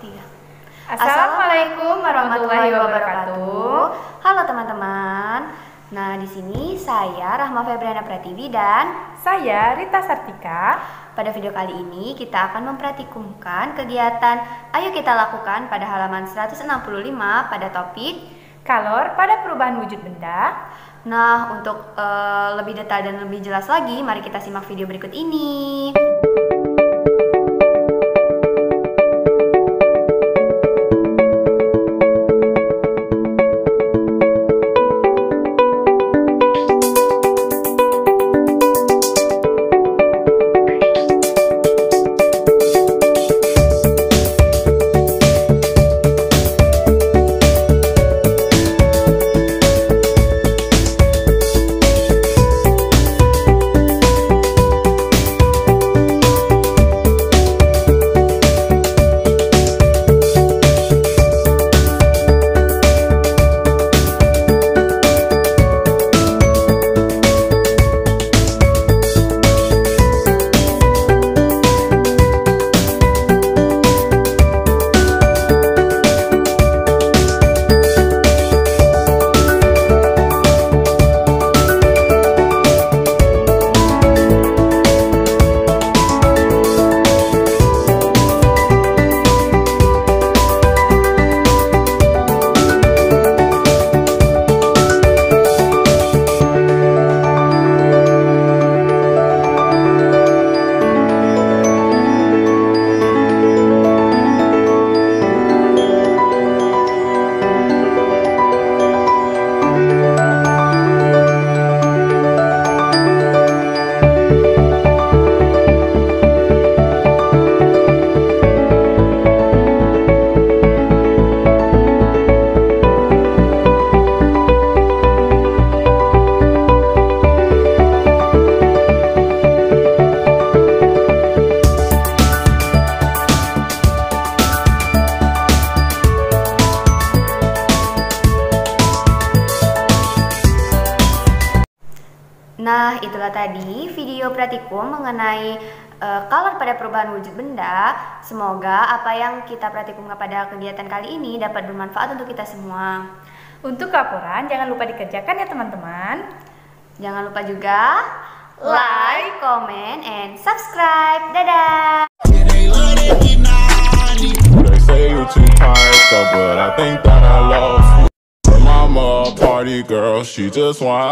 Iya. Assalamualaikum warahmatullahi wabarakatuh. Halo teman-teman. Nah, di sini saya Rahma Febriana Pratiwi dan saya Rita Sartika. Pada video kali ini kita akan mempraktikumkan kegiatan Ayo Kita Lakukan pada halaman 165 pada topik Kalor pada perubahan wujud benda. Nah, untuk eh, lebih detail dan lebih jelas lagi, mari kita simak video berikut ini. Nah, itulah tadi video pratikum mengenai eh, color pada perubahan wujud benda. Semoga apa yang kita pratikumkan pada kegiatan kali ini dapat bermanfaat untuk kita semua. Untuk laporan jangan lupa dikerjakan ya teman-teman. Jangan lupa juga like, comment, and subscribe. Dadah! They say you too tired, though, but I think that I lost. you. Mama, a party girl, she just want.